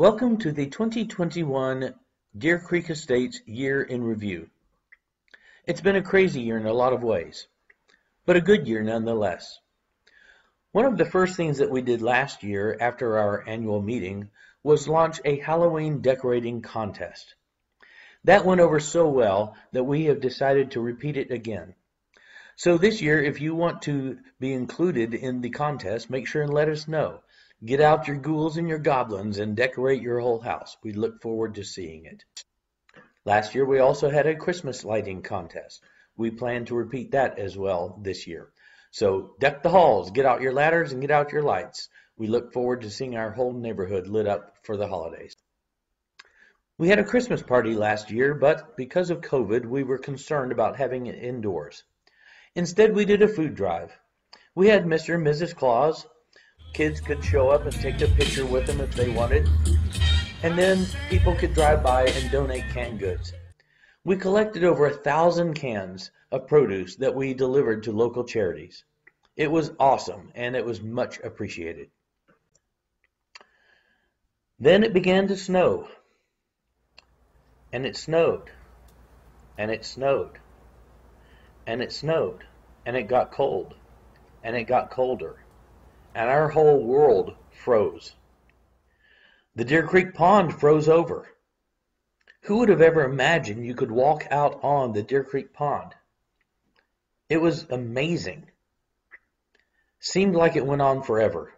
Welcome to the 2021 Deer Creek Estates Year in Review. It's been a crazy year in a lot of ways, but a good year nonetheless. One of the first things that we did last year after our annual meeting was launch a Halloween decorating contest. That went over so well that we have decided to repeat it again. So this year, if you want to be included in the contest, make sure and let us know. Get out your ghouls and your goblins and decorate your whole house. We look forward to seeing it. Last year, we also had a Christmas lighting contest. We plan to repeat that as well this year. So deck the halls, get out your ladders, and get out your lights. We look forward to seeing our whole neighborhood lit up for the holidays. We had a Christmas party last year, but because of COVID, we were concerned about having it indoors. Instead, we did a food drive. We had Mr. and Mrs. Claus, Kids could show up and take a picture with them if they wanted. And then people could drive by and donate canned goods. We collected over a thousand cans of produce that we delivered to local charities. It was awesome and it was much appreciated. Then it began to snow. And it snowed. And it snowed. And it snowed. And it got cold. And it got colder and our whole world froze. The Deer Creek Pond froze over. Who would have ever imagined you could walk out on the Deer Creek Pond? It was amazing. Seemed like it went on forever.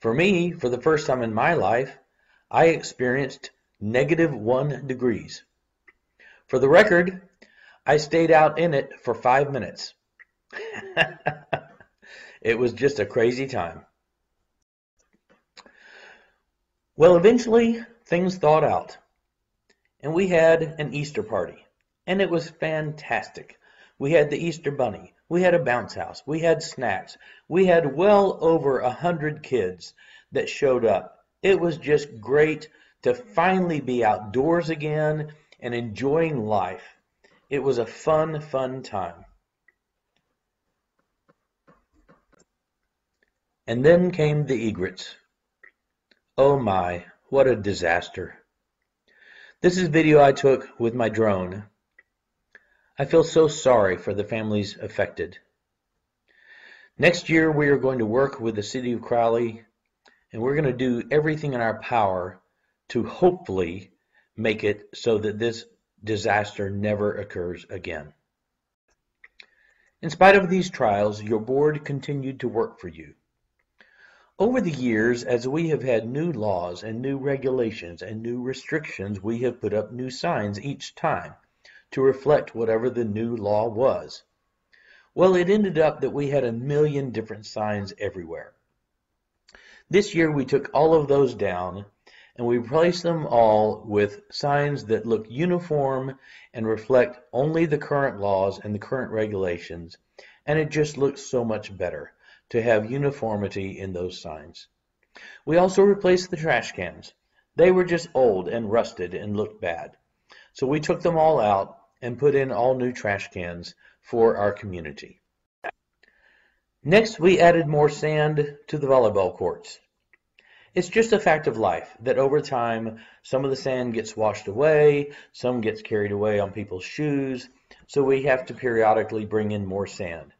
For me, for the first time in my life, I experienced negative one degrees. For the record, I stayed out in it for five minutes. It was just a crazy time. Well, eventually things thawed out, and we had an Easter party, and it was fantastic. We had the Easter bunny, we had a bounce house, we had snacks, we had well over a hundred kids that showed up. It was just great to finally be outdoors again and enjoying life. It was a fun, fun time. And then came the egrets. Oh my, what a disaster. This is video I took with my drone. I feel so sorry for the families affected. Next year we are going to work with the City of Crowley and we're going to do everything in our power to hopefully make it so that this disaster never occurs again. In spite of these trials, your board continued to work for you. Over the years, as we have had new laws and new regulations and new restrictions, we have put up new signs each time to reflect whatever the new law was. Well, it ended up that we had a million different signs everywhere. This year we took all of those down and we replaced them all with signs that look uniform and reflect only the current laws and the current regulations, and it just looks so much better to have uniformity in those signs. We also replaced the trash cans. They were just old and rusted and looked bad. So we took them all out and put in all new trash cans for our community. Next, we added more sand to the volleyball courts. It's just a fact of life that over time, some of the sand gets washed away, some gets carried away on people's shoes, so we have to periodically bring in more sand.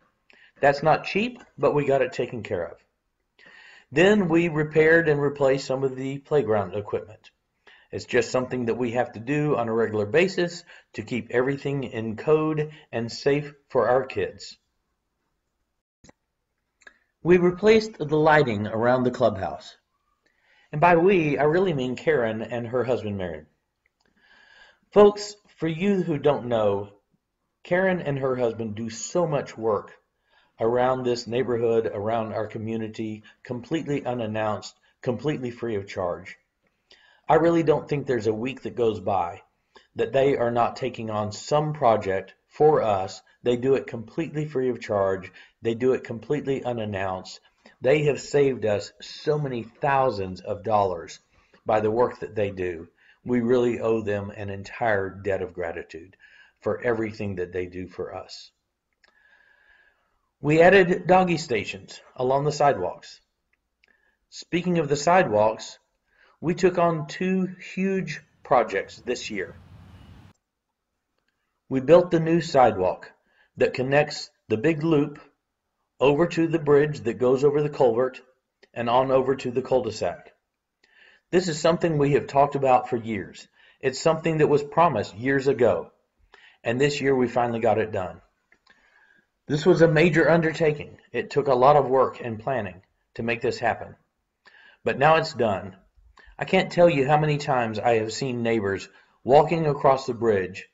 That's not cheap, but we got it taken care of. Then we repaired and replaced some of the playground equipment. It's just something that we have to do on a regular basis to keep everything in code and safe for our kids. We replaced the lighting around the clubhouse. And by we, I really mean Karen and her husband Marion. Folks, for you who don't know, Karen and her husband do so much work around this neighborhood, around our community, completely unannounced, completely free of charge. I really don't think there's a week that goes by that they are not taking on some project for us. They do it completely free of charge. They do it completely unannounced. They have saved us so many thousands of dollars by the work that they do. We really owe them an entire debt of gratitude for everything that they do for us. We added doggy stations along the sidewalks. Speaking of the sidewalks, we took on two huge projects this year. We built the new sidewalk that connects the big loop over to the bridge that goes over the culvert and on over to the cul-de-sac. This is something we have talked about for years. It's something that was promised years ago, and this year we finally got it done. This was a major undertaking. It took a lot of work and planning to make this happen. But now it's done. I can't tell you how many times I have seen neighbors walking across the bridge,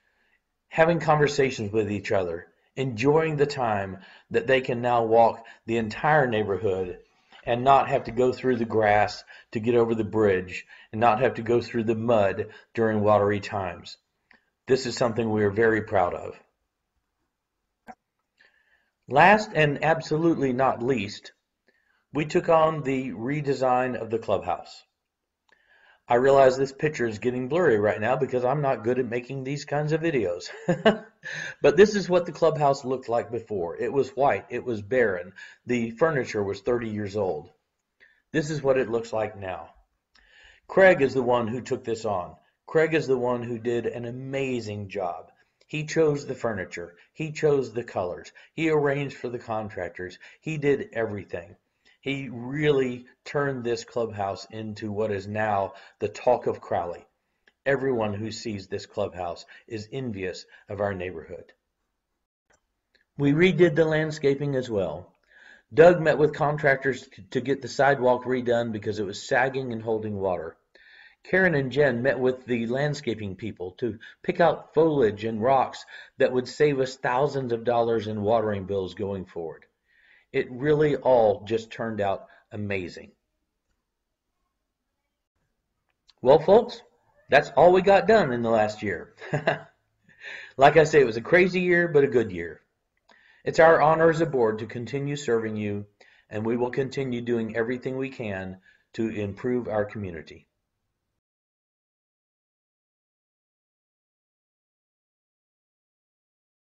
having conversations with each other, enjoying the time that they can now walk the entire neighborhood and not have to go through the grass to get over the bridge and not have to go through the mud during watery times. This is something we are very proud of. Last and absolutely not least, we took on the redesign of the clubhouse. I realize this picture is getting blurry right now because I'm not good at making these kinds of videos. but this is what the clubhouse looked like before. It was white, it was barren, the furniture was 30 years old. This is what it looks like now. Craig is the one who took this on. Craig is the one who did an amazing job. He chose the furniture. He chose the colors. He arranged for the contractors. He did everything. He really turned this clubhouse into what is now the talk of Crowley. Everyone who sees this clubhouse is envious of our neighborhood. We redid the landscaping as well. Doug met with contractors to get the sidewalk redone because it was sagging and holding water. Karen and Jen met with the landscaping people to pick out foliage and rocks that would save us thousands of dollars in watering bills going forward. It really all just turned out amazing. Well, folks, that's all we got done in the last year. like I say, it was a crazy year, but a good year. It's our honor as a board to continue serving you, and we will continue doing everything we can to improve our community.